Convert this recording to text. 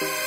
Bye.